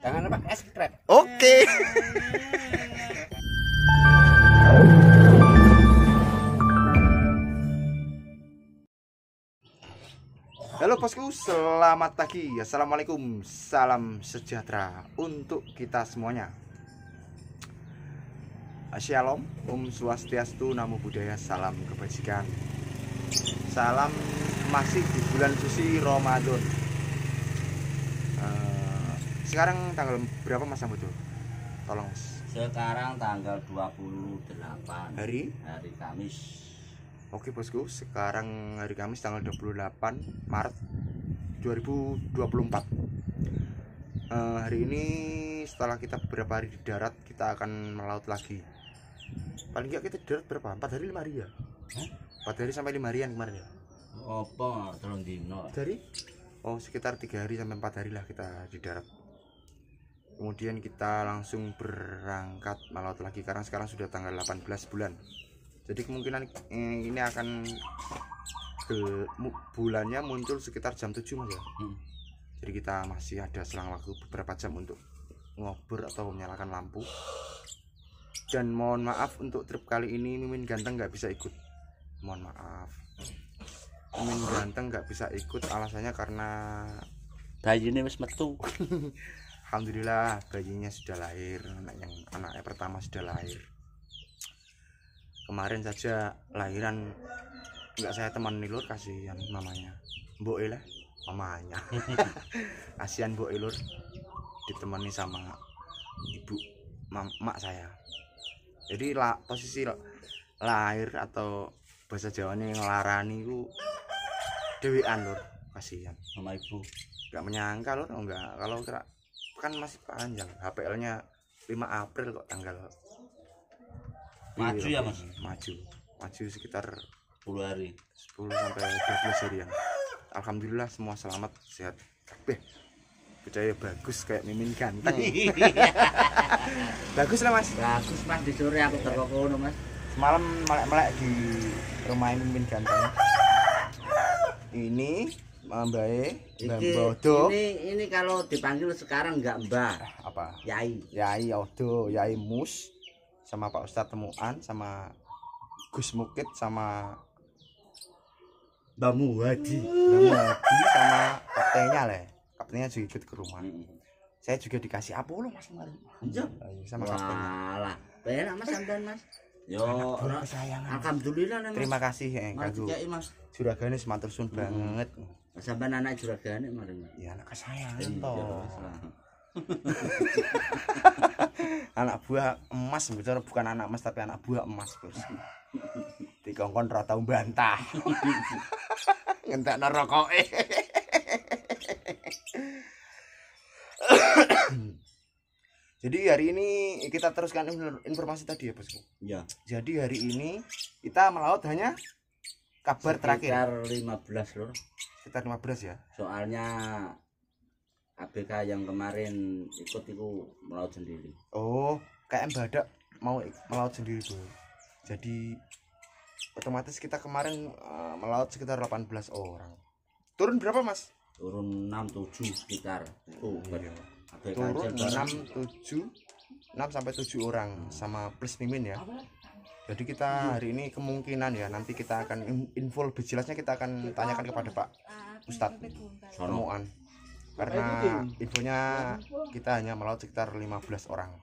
Jangan apa es krep. Oke. Halo bosku, selamat pagi. Assalamualaikum, salam sejahtera untuk kita semuanya. Shalom, Om Swastiastu, Namo Buddhaya, salam kebajikan. Salam masih di bulan suci Ramadan. Eh, sekarang tanggal berapa Mas Sambudo? Tolong Mas. Sekarang tanggal 28 hari hari Kamis. Oke bosku, sekarang hari Kamis tanggal 28 Maret 2024 Eh, Hari ini setelah kita beberapa hari di darat kita akan melaut lagi Paling nggak kita di darat berapa? 4 hari 5 hari ya? Hah? 4 hari sampai 5 harian kemarin ya? Apa telung dino? Dari? Oh sekitar 3 hari sampai 4 hari lah kita di darat Kemudian kita langsung berangkat melaut lagi karena sekarang sudah tanggal 18 bulan. Jadi kemungkinan eh, ini akan ke bulannya muncul sekitar jam 7 mas ya? Hmm. jadi kita masih ada selang waktu beberapa jam untuk ngobor atau menyalakan lampu. Dan mohon maaf untuk trip kali ini Mimin Ganteng nggak bisa ikut. Mohon maaf. Mimin Ganteng nggak bisa ikut alasannya karena Bayi ini wis metu. Alhamdulillah bayinya sudah lahir. Anak yang anaknya pertama sudah lahir. Kemarin saja lahiran nggak saya teman lur kasihan mamanya. Mbok lah mamanya. Kasihan mbok lur. Ditemani sama ibu mam- mak saya. Jadi lah posisi lahir atau bahasa Jawanya ngelarani ku dewean lur. Kasihan. Sama ibu. nggak menyangka loh enggak kalau kira kan masih panjang. HPL nya 5 April kok tanggal Maju ya, Mas? maju. Maju sekitar 10 hari. 10 sampai 12 harian Alhamdulillah semua selamat sehat. Kabeh percaya bagus kayak mimin ganteng. Bagus lah mas. Bagus Mas. Di sore aku teko kono Mas. semalam melek-melek di rumah mimin ganteng. Ini Mbak Mbak Bodo ini ini kalau dipanggil sekarang enggak Mbah, apa Yai. Yai Odo, Yai Mus sama Pak Ustadz Temuan sama Gus Mukit sama Mbah Muhadi. Mbak Muhadi sama kaptennya lah. Kaptennya juga ikut ke rumah. Hmm. Saya juga dikasih Apollo Mas kemarin. Iya. Ayo, sama kaptennya. Walah, enak Mas sampean Mas. Yo, alhamdulillah nih Mas. Terima kasih ya Mas. Juragane matur suwun banget. Sampean anak juragane mari Mas. Ya anak kesayangan Iya, toh. Mas. Anak buah emas bicara bukan anak emas tapi anak buah emas, Bos. Dikongkon ora tau bantah. Ngentekno rokoke. Jadi hari ini kita teruskan in- informasi tadi ya bosku. Iya. Jadi hari ini kita melaut hanya kabar terakhir Sekitar 15 lho. sekitar 15 ya. Soalnya ABK yang kemarin ikut itu melaut sendiri. Oh, KM Badak mau melaut sendiri tuh. Jadi otomatis kita kemarin eh, melaut sekitar 18 orang. Turun berapa mas? Turun 6 7 sekitar. Tuh, Iya. Turun aja 6 7 6 sampai 7 orang sama plus mimin ya. Jadi kita hari ini kemungkinan ya nanti kita akan in- info lebih jelasnya kita akan tanyakan kepada Pak Ustadz Sono. Temuan. Karena infonya kita hanya melaut sekitar 15 orang.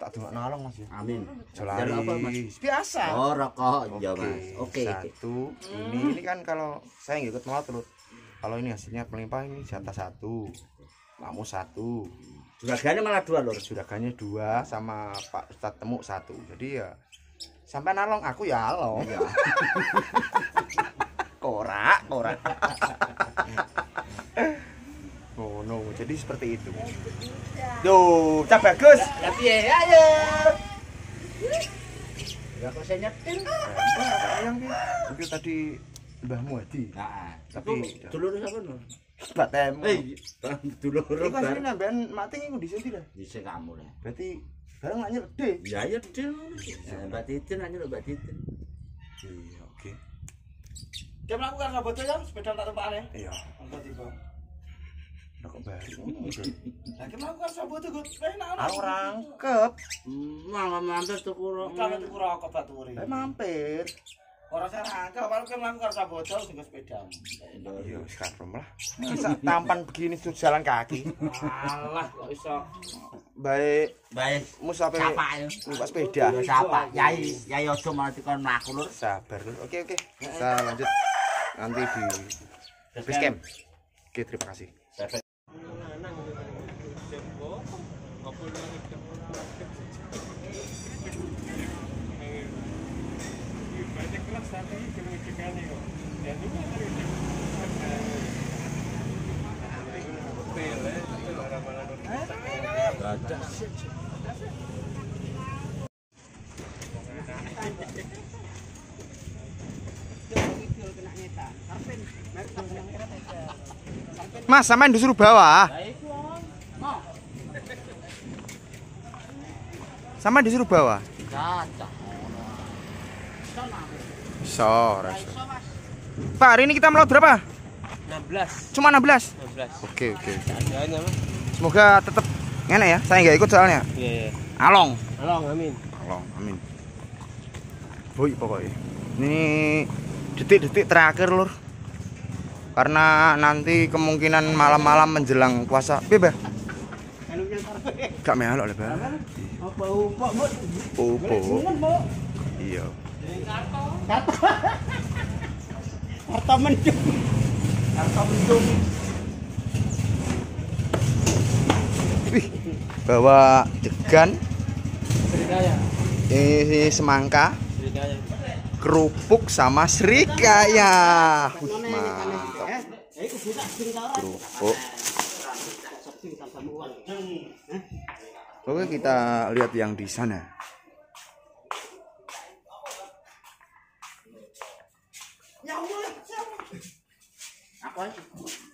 Tak tengok nolong mas ya. Amin. Jolari Jalur apa, Mas? biasa. Oh, rokok Oke, iya, Mas. Oke. Satu. Ini ini kan kalau saya nggak ikut melaut terus. Kalau ini hasilnya melimpah ini jatah satu, kamu satu, Juragane malah dua lho. juragannya dua sama Pak Ustadz Temu satu. Jadi ya sampai nalong aku ya along. Iya. korak, korak. oh no, jadi seperti itu. Duh, cap bagus. Ya piye? Ayo. Ya kok saya nyetir. Yang itu tadi Mbahmu Hadi. Nah, Tapi- tapi dulur sapa lho? Mbak Temu. Eh, dulur Iku asline nambahan mati iku di sini dah. Dhisik kamu lah. Berarti barang nanya gede. Ya ya Dil. Eh, Mbak Titin aja lho Mbak Titin. Iya, oke. Dia melakukan nggak betul ya sepeda tak tumpah aneh. Iya. Apa tiba? Lah kok balik? Lagi mlaku karo sapa tuh, Gus? Penak ana. Aku rangkep. Malah mampir tuku rokok. Tuku rokok baturi. Eh mampir. Ora rangkep, kalau kan mlaku karo sing sepeda. Iya, lah. Masa tampan begini tuh jalan kaki. Alah kok iso. Baik, Baik. mus sampai Sapa ya? numpak sepeda. Ya sapa? Yai, yai ojo malah dikon mlaku lur. Sabar Lur. Oke, oke. Kita lanjut nanti di base camp. Oke, terima kasih. Mas, sampean disuruh bawa. Sama disuruh bawa. Cacah. Sore. Pak, hari ini kita melaut berapa? 16 Cuma 16. 16 Oke, oke. mas Semoga tetap enak ya. Saya nggak ikut soalnya. iya iya Along. tolong amin Along, amin. Boy pokoknya. Ini detik-detik terakhir, Lur. Karena nanti kemungkinan malam-malam menjelang puasa. Bebas. Gak melok lah, Bang. apa upok Popo. Iya. harta mendung harta mendung Wih, bawa degan, serikaya ini semangka, serikaya kerupuk sama serikaya. Wih, mantap. eh singkara Kerupuk. Oke, kita lihat yang di sana.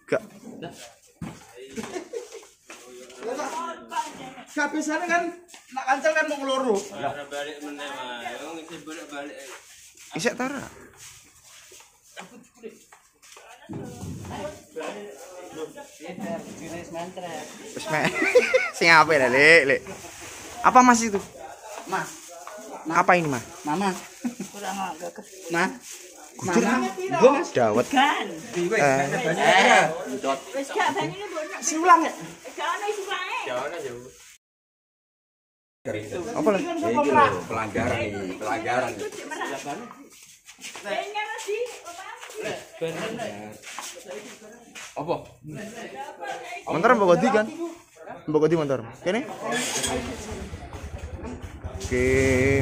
Gak. Kabesane kan nak kancel kan mau ngeloro. balik meneh mah wong iki bolak-balik Isek tara. Wis. Sing apa Lek? Lek. Apa Mas itu? Mas, Apa ini, Mas? Mama. Mas. Dawet. Wis gak banyune mbok si ulang ya. gak ono isi wae. apa lagi? Iki lho, pelanggaran iki, pelanggaran. Apa? Mbok godi kan? Mbok godi. Kene. Oke,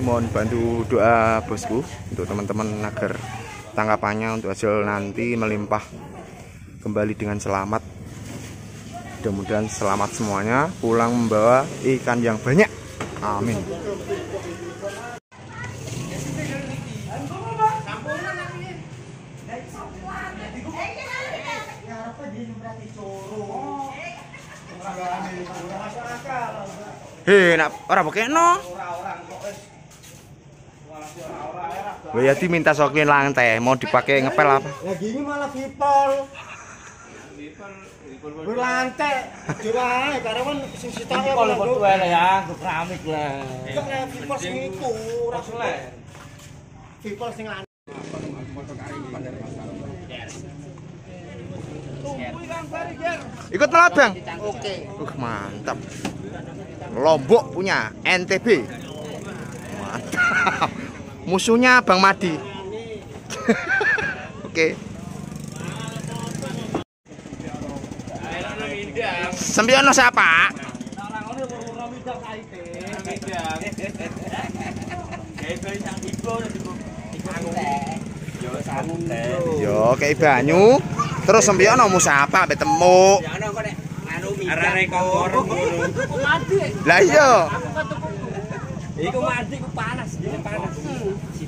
mohon bantu doa bosku untuk teman-teman agar tangkapannya untuk hasil nanti melimpah kembali dengan selamat. Mudah-mudahan selamat semuanya, pulang membawa ikan yang banyak. Amin. Hei, nak ora pokokno. Wayati minta sokin lantai, mau dipakai ngepel apa? Lagi ini malah people. Berlantai, jualan karena kan sing sitake kalau buat wae lah ya keramik lah Kan people sing iku, ora selek. People sing lantai. Ikut melaut, Bang? Oke. Uh, mantap. Lombok punya NTB. Mantap. Musuhnya Bang Madi. Oke. Sembiono siapa? Yo, kayak banyu. Terus sembiono musapa betemu. arane kompor Lah iya. iku mati ku panas panas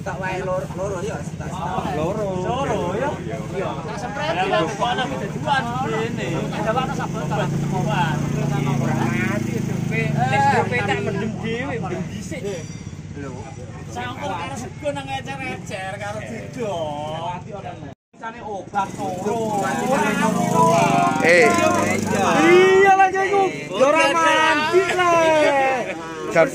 Sitok wae loro loro ya, sitok. loro. Loro ya. Iya. Sempret lah kono keduduan dene ada ana sabon ta ketemuan mati dupe nek dupe tak mendem dhewe mendem dhisik. Lho. Sangkul karo sego nang ecer-ecer karo Ceritane obat loro. Eh, Iya lah iku. Ya ora mandi. lah. Jam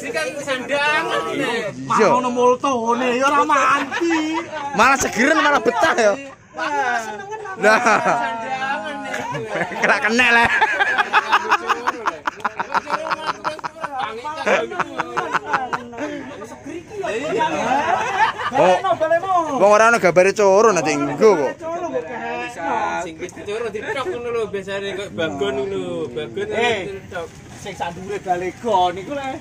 Pak ono multone ya ora mandi. malah segeren malah betah ya. Nah, kena kena lah. Oh, wong ora ana gambare coro nanti nggo kok. Sing dicoro ditok ngono lho biasane kok bagon ngono. Bagon Eh. ditok. sing sandure balego niku le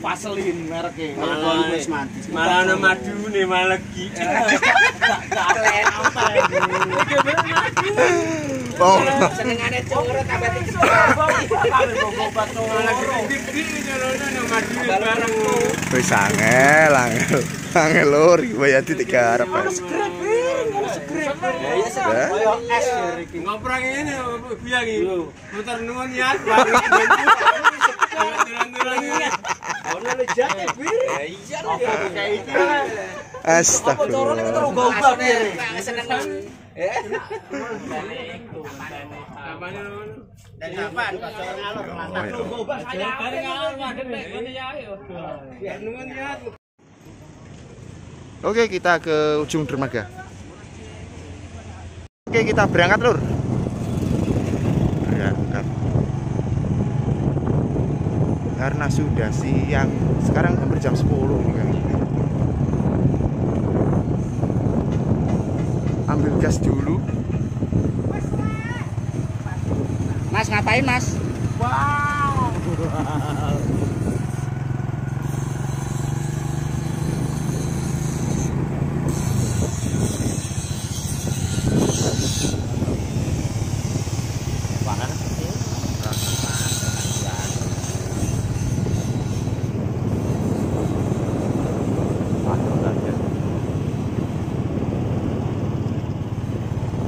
Vaselin merke. Malah wis mati. Malah ana madune malegi. Oh. Senengane cungur tambah titik. Wis angel, angel. Angel lur, iki wayahe titik arep. Ya iya, koyo es iki. Ngoprang ngene, biang iki. Muter nuwun ya. Bir. Iya. Ubah-ubah ya. seneng. Niat. Oke, kita ke ujung dermaga. Oke, kita berangkat, Lur. Berangkat. Karena sudah siang. Sekarang hampir jam 10 nih, Kang. Ambil gas dulu. Mas ngapain, Mas?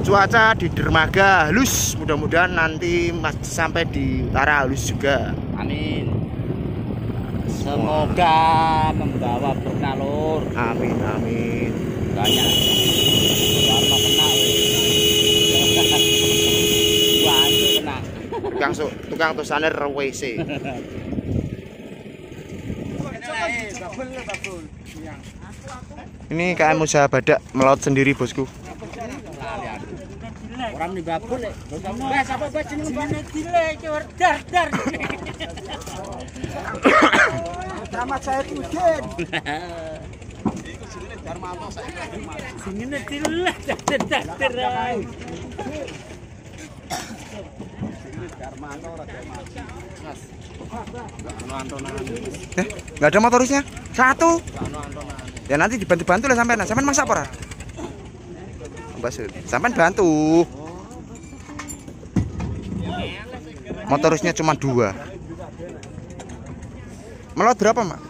Cuaca di dermaga halus. Mudah-mudahan nanti mas sampai di utara halus juga. Amin. Semoga membawa berkalur Amin, amin. banyak. Warna kena tukang su, tukang tusanir WC. Ini KM usaha badak melaut sendiri bosku. Orang nih babul. Bas apa bas jeneng jenenge dile iki dar dar. Selamat saya Tudin. Jenenge dile dar dar dar. Eh, nggak ada motorisnya? Satu. Ya nanti dibantu-bantu lah sampean. Sampean masak apa? ora? Mbak Sud, sampean bantu. Motorisnya cuma dua. Melot berapa, Mak?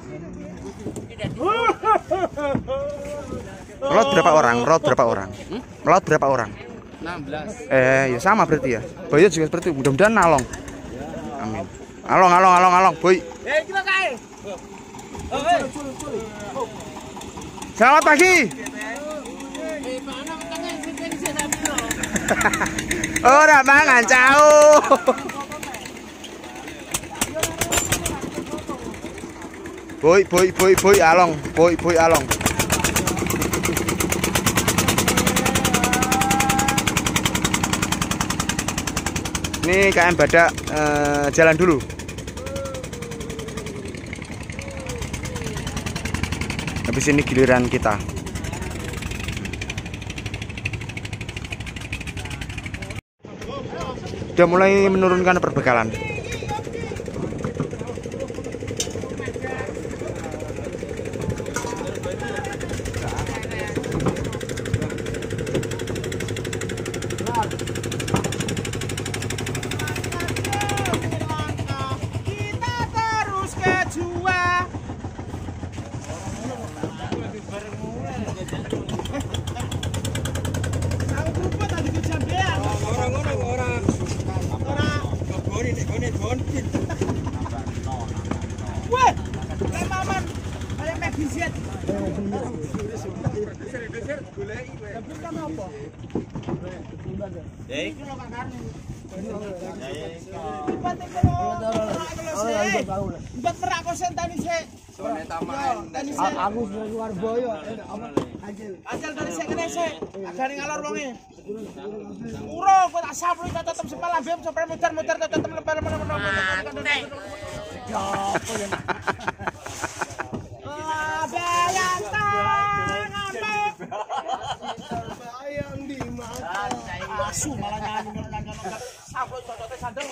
Melot berapa orang? Melot berapa orang? Melot berapa orang? 16. Eh, ya sama berarti ya. Boyo juga seperti. Mudah-mudahan nalong. Amin. Along, along, along, along, boy. Eh, kita kae. Selamat pagi. Ora mangan cau. Boy, boy, boy, boy, along, boy, boy, along. Ini KM Badak eh, jalan dulu. Habis ini giliran kita. Udah mulai menurunkan perbekalan. aku luar boyo tetap Asu malah nyanyi nyanyi Sapri cocote sandal.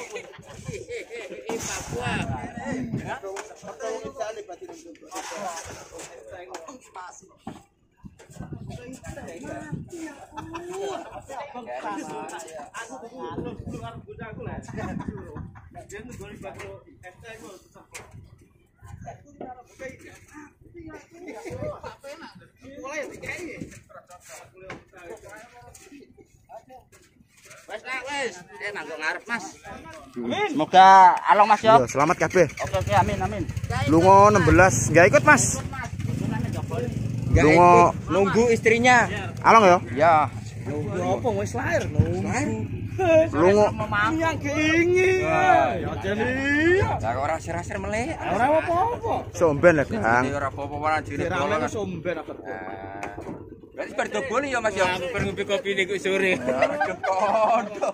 Wes wes. Eh manggo ngarep Mas. Semoga along Mas yo. Yo, selamat kabeh. Oke oke amin amin. Lungo 16 nggak ikut Mas. Lungo nunggu istrinya. along ya. Ya. Apa wis lahir Lungo Yang keingin. Ya jadi. Lah ora sir-sir melek. Ora apa-apa. somben lah Kang. Ora apa-apa ora jire bola. Rame somber apa. Berarti bar dobol ya Mas ya. Aku pengen ngopi kopi niku sore. Kondo.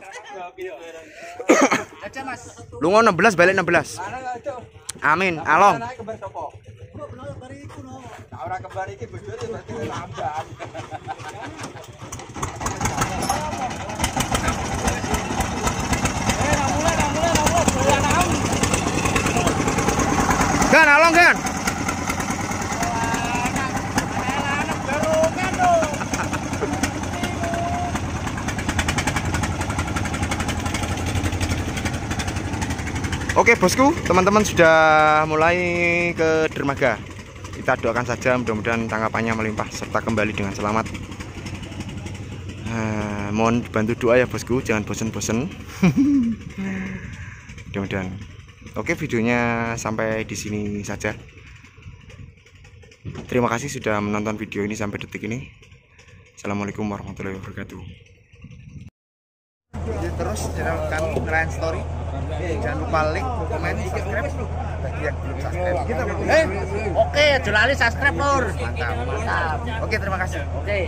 Aja Mas. Lungo 16 balik 16. Ana aja. Amin. Sapa? Ora kebar iki bojone berarti lamban. Gan along gan. Oke bosku, teman-teman sudah mulai ke dermaga. Kita doakan saja mudah-mudahan tangkapannya melimpah serta kembali dengan selamat. Eh, mohon bantu doa ya bosku, jangan bosen-bosen. mudah-mudahan. Oke videonya sampai di sini saja. Terima kasih sudah menonton video ini sampai detik ini. Assalamualaikum warahmatullahi wabarakatuh. Terus channelkan Ryan Story. Jangan lupa like, komen, subscribe bagi yang belum subscribe. Gitu, Eh, oke, jelali subscribe lur. Mantap, mantap. Oke, terima kasih. Oke.